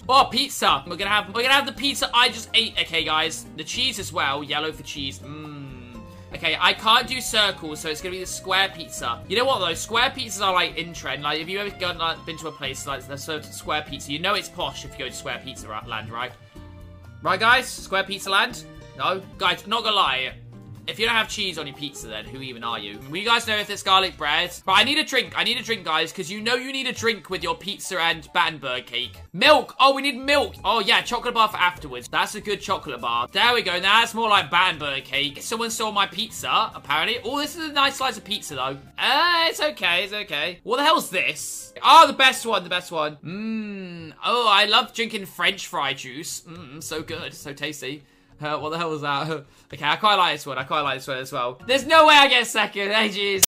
food. Oh, pizza. We're gonna have we're gonna have the pizza I just ate. Okay, guys. The cheese as well. Yellow for cheese. Mmm. Okay, I can't do circles, so it's gonna be the square pizza. You know what though? Square pizzas are like in trend. Like, if you ever gone like been to a place like they served square pizza, you know it's posh if you go to square pizza land, right? Right, guys? Square pizza land? No, guys. Not gonna lie. If you don't have cheese on your pizza, then who even are you? Will you guys know if it's garlic bread? But I need a drink. I need a drink, guys, because you know you need a drink with your pizza and Battenberg cake. Milk. Oh, we need milk. Oh, yeah, chocolate bar for afterwards. That's a good chocolate bar. There we go. Now that's more like Battenberg cake. Someone stole my pizza, apparently. Oh, this is a nice slice of pizza, though. Uh, it's okay. It's okay. What the hell's this? Oh, the best one. The best one. Mmm. Oh, I love drinking French fry juice. Mmm, so good. So tasty. Uh, what the hell was that? okay, I quite like this one. I quite like this one as well. There's no way I get second. Hey, jeez.